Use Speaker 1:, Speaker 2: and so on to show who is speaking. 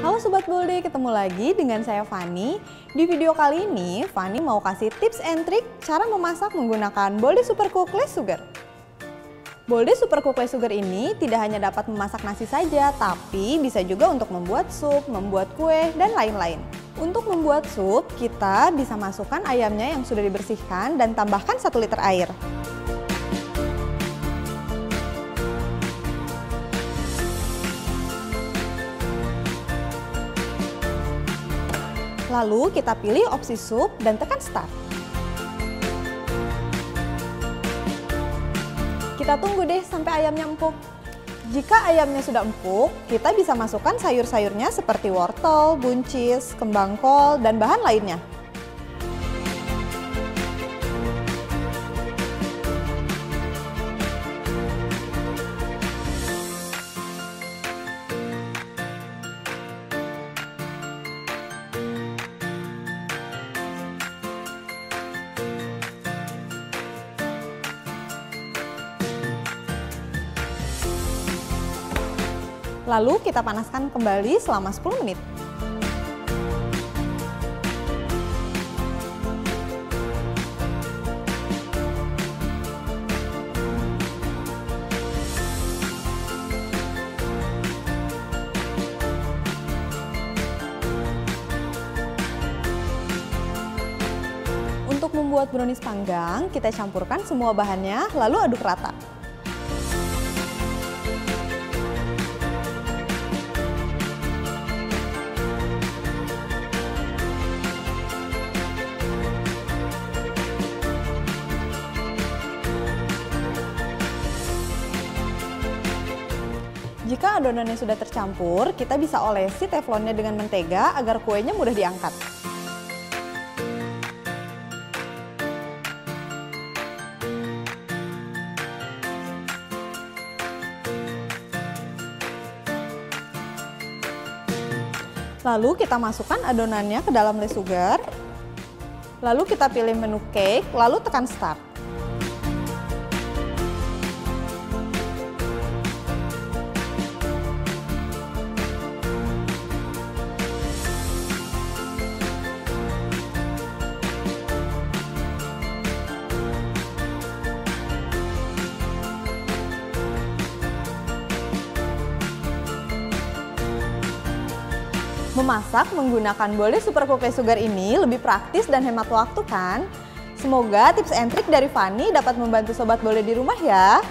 Speaker 1: Halo Sobat Bolde, ketemu lagi dengan saya Fani. Di video kali ini, Fani mau kasih tips and trick cara memasak menggunakan Bolde Super Cookless Sugar. Bolde Super Cookless Sugar ini tidak hanya dapat memasak nasi saja, tapi bisa juga untuk membuat sup, membuat kue, dan lain-lain. Untuk membuat sup, kita bisa masukkan ayamnya yang sudah dibersihkan dan tambahkan 1 liter air. Lalu kita pilih opsi sup dan tekan start. Kita tunggu deh sampai ayamnya empuk. Jika ayamnya sudah empuk, kita bisa masukkan sayur-sayurnya seperti wortel, buncis, kembang kol, dan bahan lainnya. Lalu kita panaskan kembali selama 10 menit. Untuk membuat brownies panggang, kita campurkan semua bahannya lalu aduk rata. Jika adonannya sudah tercampur, kita bisa olesi teflonnya dengan mentega agar kuenya mudah diangkat. Lalu kita masukkan adonannya ke dalam less sugar. Lalu kita pilih menu cake, lalu tekan start. Memasak menggunakan boleh super cookie sugar ini lebih praktis dan hemat waktu kan? Semoga tips and trick dari Fanny dapat membantu sobat boleh di rumah ya.